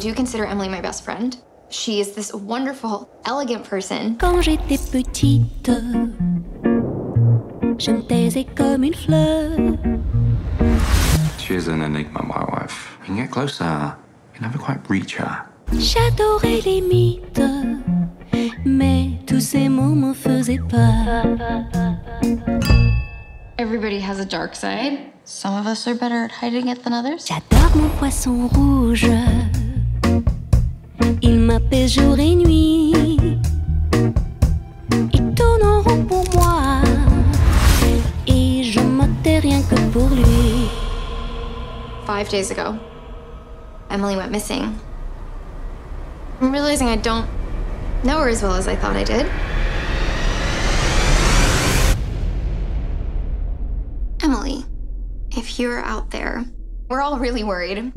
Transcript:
do consider Emily my best friend. She is this wonderful, elegant person. Quand j'étais petite, je me taisais comme une fleur. She is an enigma, my wife. You can get closer, you can never quite reach her. J'adorais les mythes, mais tous ces mots me faisaient peur. Everybody has a dark side. Some of us are better at hiding it than others. J'adore mon poisson rouge. Il m'apaise jour et nuit. Il tourne en rond pour moi. Et je me tais rien que pour lui. Five days ago, Emily went missing. I'm realizing I don't know her as well as I thought I did. Emily, if you're out there, we're all really worried.